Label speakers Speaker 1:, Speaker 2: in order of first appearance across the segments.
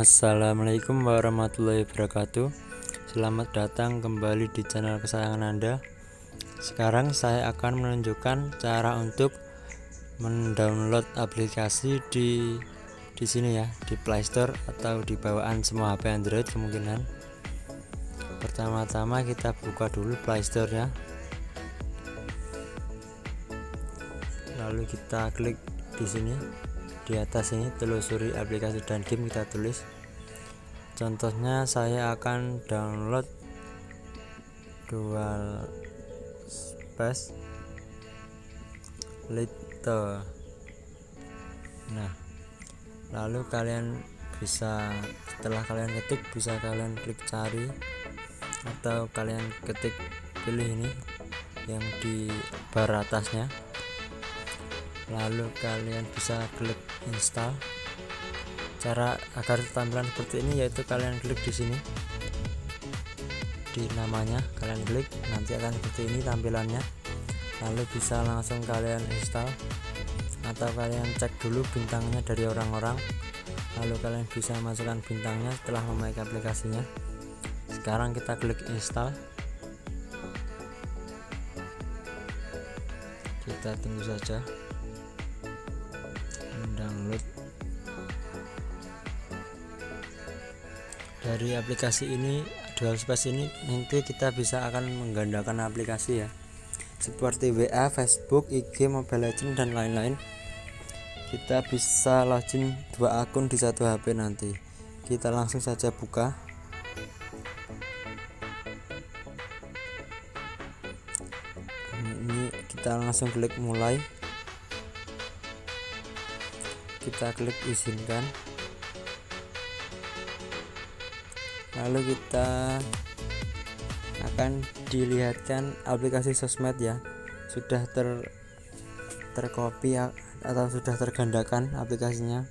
Speaker 1: Assalamualaikum warahmatullahi wabarakatuh. Selamat datang kembali di channel kesayangan Anda. Sekarang saya akan menunjukkan cara untuk mendownload aplikasi di di sini ya di Play Store atau di bawaan semua HP Android kemungkinan. Pertama-tama kita buka dulu Play Store ya. Lalu kita klik di sini di atas ini telusuri aplikasi dan game kita tulis. Contohnya saya akan download dual space Lite nah lalu kalian bisa setelah kalian ketik bisa kalian klik cari atau kalian ketik pilih ini yang di bar atasnya. Lalu kalian bisa klik install cara agar tampilan seperti ini yaitu kalian klik di sini. Di namanya kalian klik nanti akan seperti ini tampilannya. Lalu bisa langsung kalian install atau kalian cek dulu bintangnya dari orang-orang. Lalu kalian bisa masukkan bintangnya setelah memakai aplikasinya. Sekarang kita klik install. Kita tunggu saja dari aplikasi ini dual space ini nanti kita bisa akan menggandakan aplikasi ya. Seperti WA, Facebook, IG, Mobile Legends dan lain-lain. Kita bisa login dua akun di satu HP nanti. Kita langsung saja buka. Ini kita langsung klik mulai. Kita klik izinkan lalu kita akan dilihatkan aplikasi sosmed ya. Sudah ter tercopy atau sudah tergandakan aplikasinya.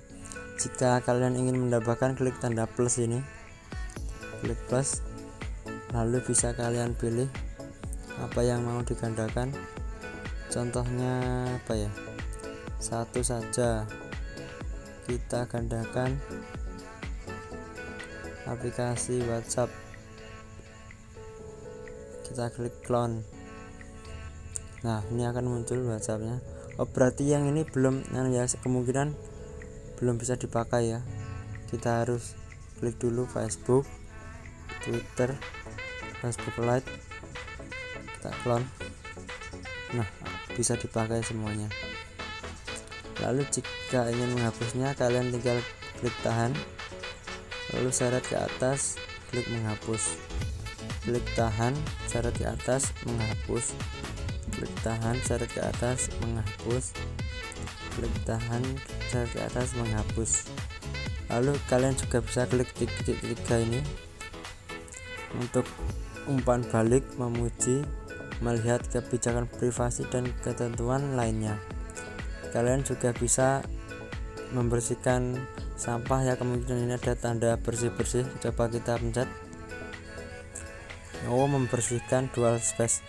Speaker 1: Jika kalian ingin mendapatkan klik tanda plus ini. Klik plus lalu bisa kalian pilih apa yang mau digandakan. Contohnya apa ya? Satu saja. Kita gandakan aplikasi WhatsApp. Kita klik clone. Nah ini akan muncul WhatsAppnya. Oh berarti yang ini belum nah ya kemungkinan belum bisa dipakai ya. Kita harus klik dulu Facebook Twitter Facebook Lite. Kita clone. Nah bisa dipakai semuanya. Lalu jika ingin menghapusnya kalian tinggal klik tahan lalu syarat ke atas klik menghapus. Klik tahan syarat di atas menghapus. Klik tahan syarat ke atas menghapus. Klik tahan syarat ke atas menghapus. Lalu kalian juga bisa klik titik tiga ini. Untuk umpan balik memuji melihat kebijakan privasi dan ketentuan lainnya. Kalian juga bisa membersihkan sampah ya kemungkinan ini ada tanda bersih-bersih. Coba kita pencet. Oh membersihkan dual space.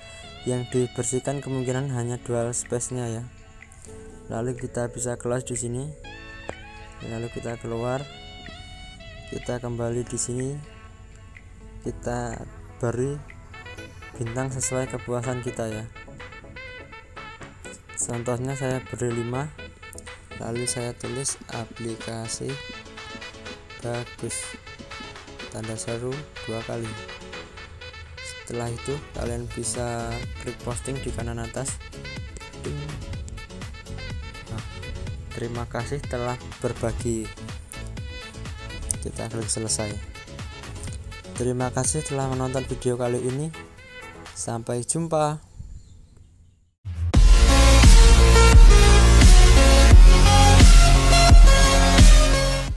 Speaker 1: Yang dibersihkan kemungkinan hanya dual space nya ya. Lalu kita bisa close di sini. Lalu kita keluar. Kita kembali di sini. Kita beri bintang sesuai kepuasan kita ya. Contohnya saya beri 5 lalu saya tulis aplikasi bagus. Tanda seru dua kali. Setelah itu kalian bisa klik posting di kanan atas. Nah, terima kasih telah berbagi. Kita klik selesai. Terima kasih telah menonton video kali ini. Sampai jumpa